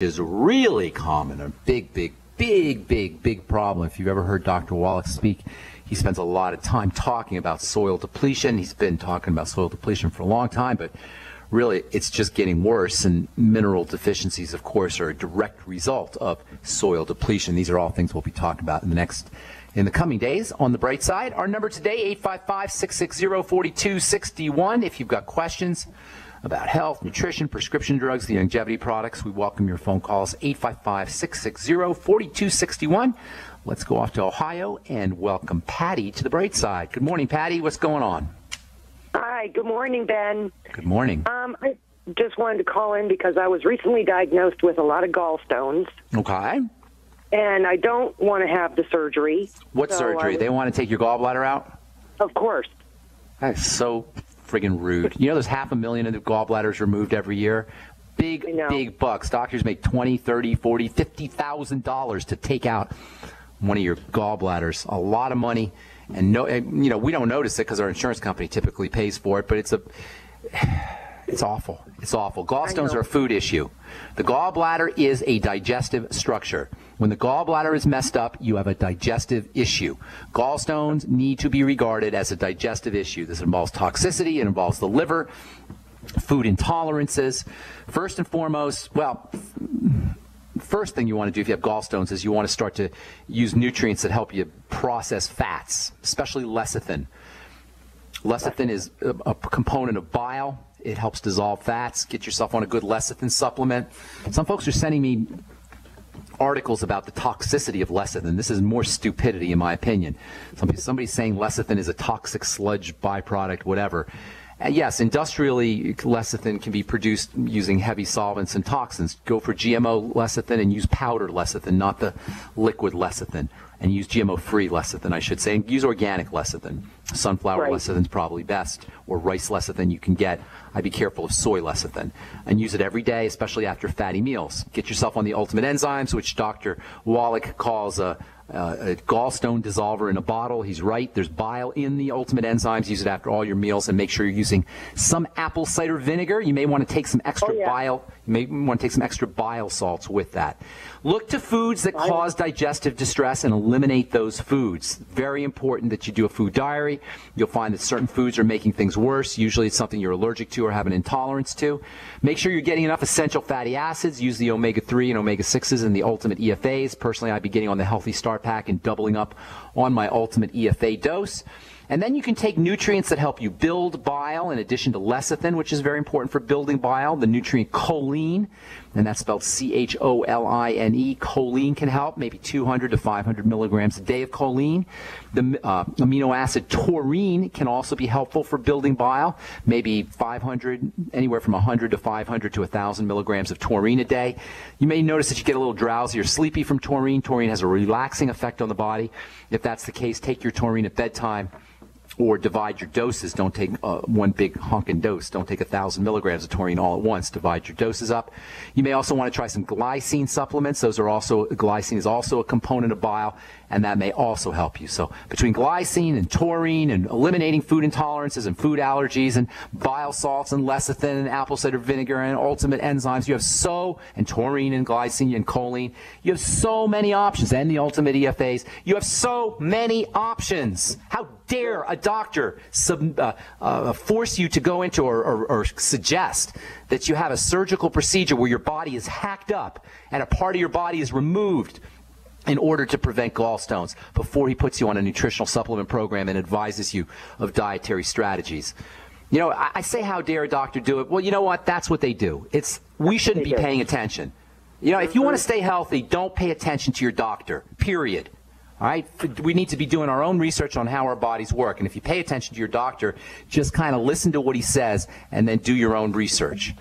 is really common, a big, big, big, big, big problem. If you've ever heard Dr. Wallach speak, he spends a lot of time talking about soil depletion. He's been talking about soil depletion for a long time, but really it's just getting worse. And mineral deficiencies, of course, are a direct result of soil depletion. These are all things we'll be talking about in the next in the coming days. On the bright side, our number today, 855-660-4261. If you've got questions, about health, nutrition, prescription drugs, the longevity products. We welcome your phone calls 855 660 4261. Let's go off to Ohio and welcome Patty to the bright side. Good morning, Patty. What's going on? Hi, good morning, Ben. Good morning. Um, I just wanted to call in because I was recently diagnosed with a lot of gallstones. Okay. And I don't want to have the surgery. What so surgery? They want to take your gallbladder out? Of course. That's so friggin' rude. You know, there's half a million of the gallbladders removed every year. Big, big bucks. Doctors make twenty, thirty, forty, fifty thousand dollars to take out one of your gallbladders. A lot of money, and no, and, you know, we don't notice it because our insurance company typically pays for it. But it's a, it's awful. It's awful. Gallstones are a food issue. The gallbladder is a digestive structure. When the gallbladder is messed up, you have a digestive issue. Gallstones need to be regarded as a digestive issue. This involves toxicity, it involves the liver, food intolerances. First and foremost, well, first thing you want to do if you have gallstones is you want to start to use nutrients that help you process fats, especially lecithin. Lecithin is a, a component of bile. It helps dissolve fats. Get yourself on a good lecithin supplement. Some folks are sending me articles about the toxicity of lecithin. This is more stupidity, in my opinion. Somebody, somebody's saying lecithin is a toxic sludge byproduct, whatever. And yes, industrially, lecithin can be produced using heavy solvents and toxins. Go for GMO lecithin and use powder lecithin, not the liquid lecithin. And use GMO-free lecithin, I should say. And use organic lecithin. Sunflower Right. lecithin is probably best, or rice lecithin you can get. I'd be careful of soy lecithin. And use it every day, especially after fatty meals. Get yourself on the ultimate enzymes, which Dr. Wallach calls a, a, a gallstone dissolver in a bottle. He's right. There's bile in the ultimate enzymes. Use it after all your meals and make sure you're using some apple cider vinegar. You may want to take some extra Oh, yeah. bile. You may want to take some extra bile salts with that. Look to foods that cause digestive distress and eliminate those foods. Very important that you do a food diary. You'll find that certain foods are making things worse. Usually it's something you're allergic to or have an intolerance to. Make sure you're getting enough essential fatty acids. Use the omega 3 and omega 6s and the ultimate EFAs. Personally, I'd be getting on the Healthy Start Pack and doubling up on my ultimate EFA dose. And then you can take nutrients that help you build bile in addition to lecithin, which is very important for building bile, the nutrient choline, and that's spelled C-H-O-L-I-N-E. Choline can help, maybe 200 to 500 milligrams a day of choline. The uh, amino acid taurine can also be helpful for building bile, maybe 500, anywhere from 100 to 500 to 1,000 milligrams of taurine a day. You may notice that you get a little drowsy or sleepy from taurine. Taurine has a relaxing effect on the body. If that's the case, take your taurine at bedtime or divide your doses. Don't take uh, one big honking dose. Don't take a thousand milligrams of taurine all at once. Divide your doses up. You may also want to try some glycine supplements. Those are also glycine is also a component of bile, and that may also help you. So between glycine and taurine and eliminating food intolerances and food allergies and bile salts and lecithin and apple cider vinegar and ultimate enzymes, you have so and taurine and glycine and choline. You have so many options and the ultimate EFAs. You have so many options. How dare a doctor sub, uh, uh, force you to go into or, or, or suggest that you have a surgical procedure where your body is hacked up and a part of your body is removed in order to prevent gallstones before he puts you on a nutritional supplement program and advises you of dietary strategies. You know, I, I say, how dare a doctor do it? Well, you know what? That's what they do. It's we shouldn't be paying attention. You know, if you want to stay healthy, don't pay attention to your doctor. Period. All right, we need to be doing our own research on how our bodies work. And if you pay attention to your doctor, just kind of listen to what he says and then do your own research.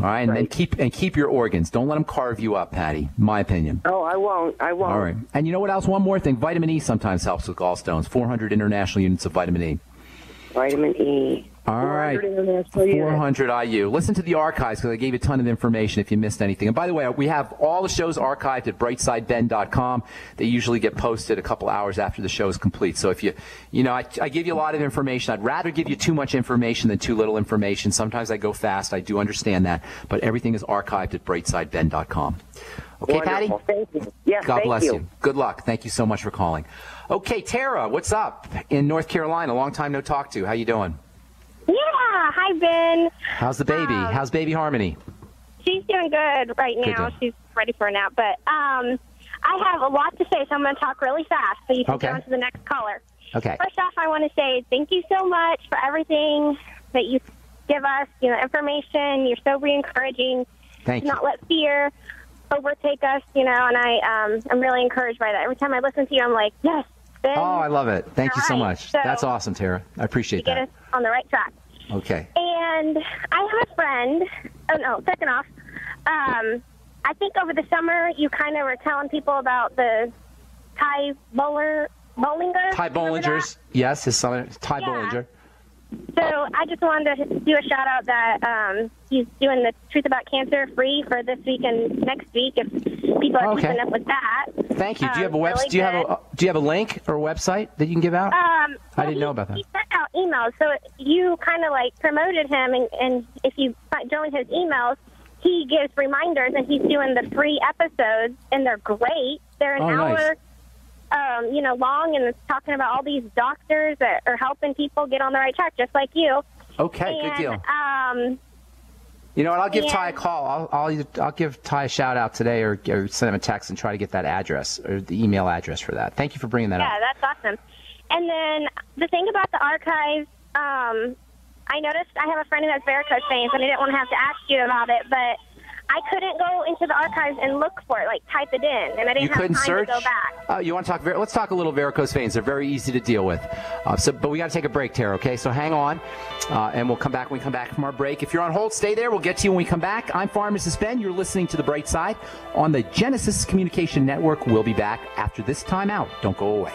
All right, and then keep and keep your organs. Don't let them carve you up, Patty. My opinion. Oh, I won't. I won't. All right. And you know what else? One more thing. Vitamin E sometimes helps with gallstones. 400 international units of vitamin E. Vitamin E. All right. 400 units. IU. Listen to the archives because I gave you a ton of information if you missed anything. And by the way, we have all the shows archived at brightsideben.com. They usually get posted a couple hours after the show is complete. So if you, you know, I, I give you a lot of information. I'd rather give you too much information than too little information. Sometimes I go fast. I do understand that. But everything is archived at brightsideben.com. Okay, Patty? Thank you. Yes, God bless you. you. Good luck. Thank you so much for calling. Okay, Tara, what's up in North Carolina? Long time no talk to. How you doing? Yeah, hi Ben. How's the baby? Um, How's baby Harmony? She's doing good right Good now. deal. She's ready for a nap. But um, I have a lot to say, so I'm going to talk really fast so you can Okay. go on to the next caller. Okay. First off, I want to say thank you so much for everything that you give us. You know, information. You're so re-encouraging. Thank to you. not let fear overtake us. You know, and I um, I'm really encouraged by that. Every time I listen to you, I'm like, yes, Oh, I love it. Thank you so much. so- That's awesome, Tara. I appreciate get us that. on the right track. Okay. And I have a friend. Oh no! Second off, um, I think over the summer you kind of were telling people about the Ty Bowler Bollinger. Ty? Bollinger's. Yes, his son, Ty Yeah. Bollinger. So I just wanted to do a shout out that um, he's doing the Truth About Cancer free for this week and next week. If people are Okay. keeping up with that. Thank you. Do you have a Um, web? really do you have a. Do you have a link or a website that you can give out? Um, I didn't he- know about that. He sent out emails, so you kind of like promoted him, and, and if you join his emails, he gives reminders, and he's doing the free episodes, and they're great. They're an Oh, nice. hour, um, you know, long, and it's talking about all these doctors that are helping people get on the right track, just like you. okay, and, good deal. Um, You know what? I'll give Ty a call. I'll I'll, I'll give Ty a shout out today, or, or send him a text and try to get that address or the email address for that. Thank you for bringing that yeah, up. Yeah, that's awesome. And then the thing about the archives, um, I noticed I have a friend who has varicose veins, and I didn't want to have to ask you about it, but I couldn't go into the archives and look for it, like type it in, and I didn't You have couldn't time search. to go back. Uh, you want to talk? Let's talk a little varicose veins. They're very easy to deal with. Uh, so, but we got to take a break, Tara. Okay, so hang on, uh, and we'll come back when we come back from our break. If you're on hold, stay there. We'll get to you when we come back. I'm Pharmacist Ben. You're listening to the Bright Side on the Genesis Communication Network. We'll be back after this time out. Don't go away.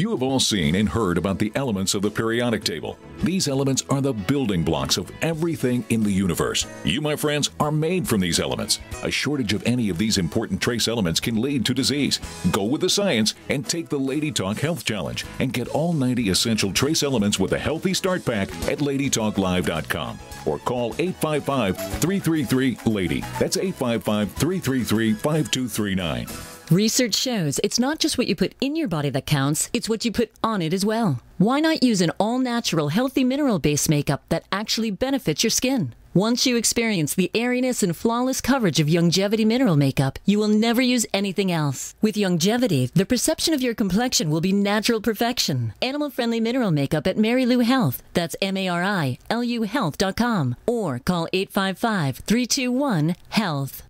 You have all seen and heard about the elements of the periodic table. These elements are the building blocks of everything in the universe. You, my friends, are made from these elements. A shortage of any of these important trace elements can lead to disease. Go with the science and take the Lady Talk Health Challenge and get all 90 essential trace elements with a healthy start pack at ladytalklive.com or call 855 333 LADY. That's 855 333 5239. Research shows it's not just what you put in your body that counts, it's what you put on it as well. Why not use an all natural, healthy mineral based makeup that actually benefits your skin? Once you experience the airiness and flawless coverage of Longevity mineral makeup, you will never use anything else. With Longevity, the perception of your complexion will be natural perfection. Animal friendly mineral makeup at Marilu Health. That's M A R I L U Health.com. Or call 855 321 HEALTH.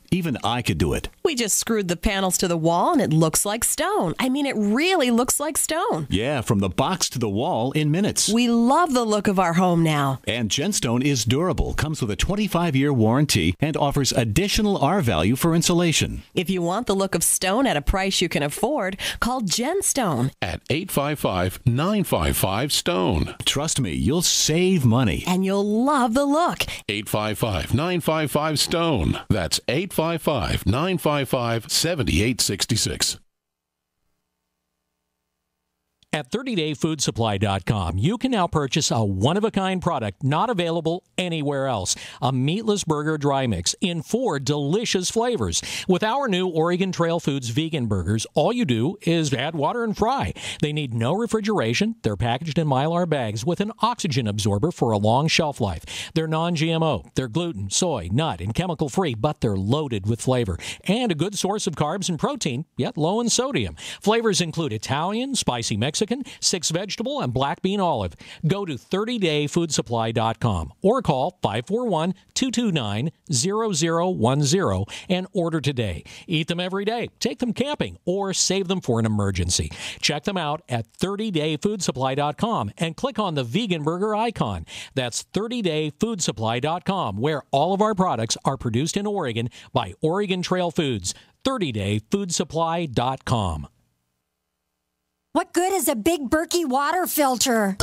Even I could do it. We just screwed the panels to the wall and it looks like stone. I mean, it really looks like stone. Yeah, from the box to the wall in minutes. We love the look of our home now. And Genstone is durable, comes with a 25 year warranty, and offers additional R value for insulation. If you want the look of stone at a price you can afford, call Genstone. at 855 955 Stone. Trust me, you'll save money. And you'll love the look. 855 955 Stone. That's 855 955 7866. At 30dayfoodsupply.com, you can now purchase a one of a kind product not available anywhere else a meatless burger dry mix in four delicious flavors. With our new Oregon Trail Foods vegan burgers, all you do is add water and fry. They need no refrigeration. They're packaged in mylar bags with an oxygen absorber for a long shelf life. They're non GMO, they're gluten, soy, nut, and chemical free, but they're loaded with flavor and a good source of carbs and protein, yet low in sodium. Flavors include Italian, spicy Mexican, Mexican, six vegetable, and black bean olive. Go to 30dayfoodsupply.com or call 541 229 0010 and order today. Eat them every day, take them camping, or save them for an emergency. Check them out at 30dayfoodsupply.com and click on the vegan burger icon. That's 30dayfoodsupply.com, where all of our products are produced in Oregon by Oregon Trail Foods. 30dayfoodsupply.com. What good is a big Berkey water filter?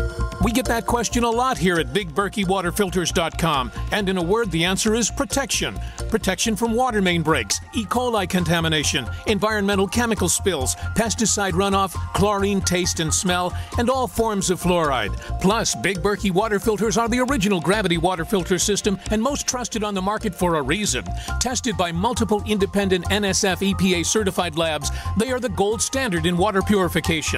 We get that question a lot here at BigBerkeyWaterFilters.com, and in a word, the answer is protection. Protection from water main breaks, E. coli contamination, environmental chemical spills, pesticide runoff, chlorine taste and smell, and all forms of fluoride. Plus, Big Berkey water filters are the original gravity water filter system and most trusted on the market for a reason. Tested by multiple independent NSF EPA certified labs, they are the gold standard in water purification.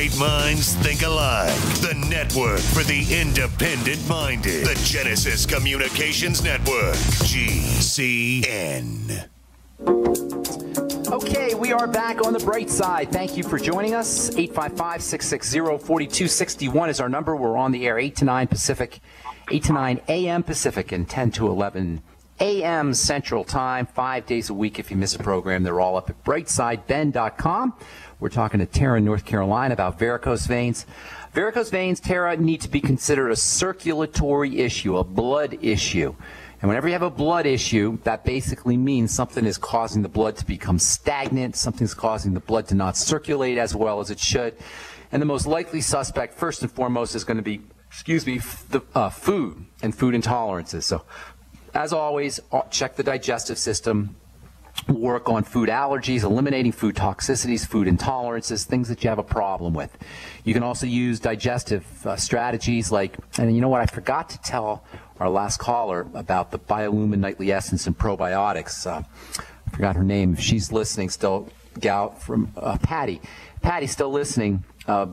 Great minds think alike. The network for the independent minded. The Genesis Communications Network. GCN. Okay, we are back on the bright side. Thank you for joining us. 855 660 4261 is our number. We're on the air 8 to 9 Pacific, 8 to 9 a.m. Pacific, and 10 to 11 a.m. Central Time, five days a week. If you miss a program, they're all up at brightsideben.com. We're talking to Tara in North Carolina about varicose veins. Varicose veins, Tara, need to be considered a circulatory issue, a blood issue. And whenever you have a blood issue, that basically means something is causing the blood to become stagnant, something's causing the blood to not circulate as well as it should. And the most likely suspect, first and foremost, is going to be, excuse me, the uh, food and food intolerances. So, as always, uh, check the digestive system, work on food allergies, eliminating food toxicities, food intolerances, things that you have a problem with. You can also use digestive uh, strategies like, and you know what, I forgot to tell our last caller about the Biolumin Nightly Essence and probiotics. Uh, I forgot her name. If she's listening still, gal from uh, Patty. Patty, still listening. Uh,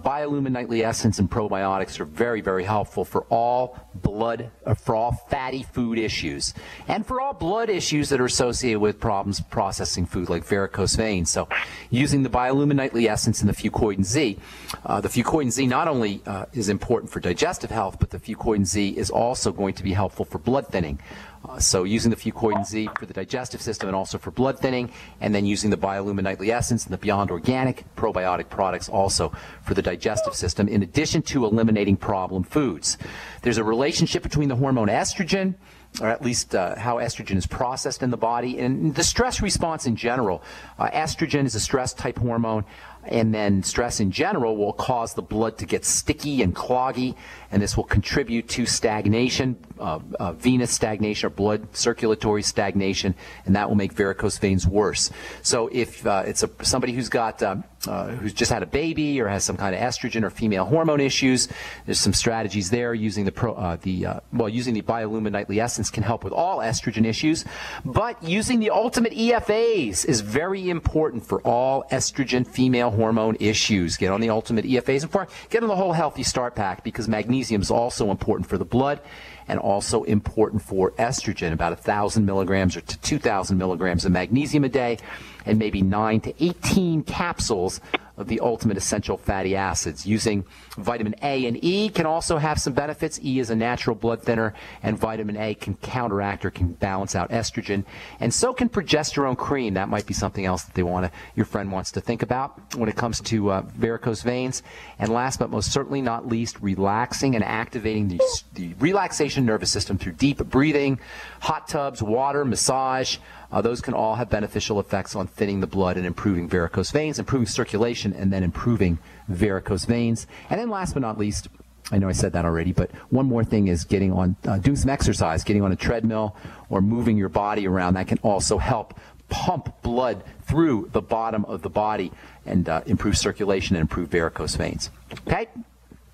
Essence and probiotics are very, very helpful for all blood, uh, for all fatty food issues, and for all blood issues that are associated with problems processing food like varicose veins. So, using the Biolumin Nightly Essence and the Fucoidan Z, uh, the Fucoidan Z not only uh, is important for digestive health, but the Fucoidan Z is also going to be helpful for blood thinning. Uh, so using the Fucoidan Z for the digestive system and also for blood thinning, and then using the Biolumin Nightly Essence and the Beyond Organic probiotic products also for the digestive system, in addition to eliminating problem foods. There's a relationship between the hormone estrogen, or at least uh, how estrogen is processed in the body, and the stress response in general. Uh, estrogen is a stress type hormone and then stress in general will cause the blood to get sticky and cloggy, and this will contribute to stagnation, uh, uh, venous stagnation or blood circulatory stagnation, and that will make varicose veins worse. So if uh, it's a, somebody who's got uh, uh, who's just had a baby or has some kind of estrogen or female hormone issues, there's some strategies there using the pro, uh, the well using the Biolumin Nightly Essence can help with all estrogen issues, but using the Ultimate EFAs is very important for all estrogen female hormone issues. Get on the Ultimate EFAs and get on the whole Healthy Start Pack because magnesium is also important for the blood and also important for estrogen, about 1,000 milligrams or to 2,000 milligrams of magnesium a day, and maybe 9 to 18 capsules of the ultimate essential fatty acids. Using vitamin A and E can also have some benefits. E is a natural blood thinner, and vitamin A can counteract or can balance out estrogen. And so can progesterone cream. That might be something else that they want to, your friend wants to think about when it comes to uh, varicose veins. And last but most certainly not least, relaxing and activating the, the relaxation nervous system through deep breathing, hot tubs, water, massage. Uh, those can all have beneficial effects on thinning the blood and improving varicose veins, improving circulation, and then improving varicose veins. And then last but not least, I know I said that already, but one more thing is getting on, uh, doing some exercise, getting on a treadmill or moving your body around. That can also help pump blood through the bottom of the body and uh, improve circulation and improve varicose veins. Okay?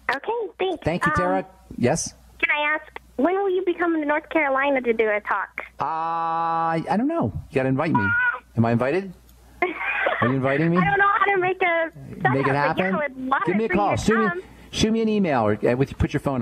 Okay, thanks. Thank you, Um, Tara. yes? Can I ask, when will you be coming to North Carolina to do a talk? Uh, I don't know. You got to invite me. Am I invited? Are you inviting me? I don't know how to make a Make it happen? Yeah, I would love Give me a call. Shoot me, shoot me an email or uh, with put your phone number.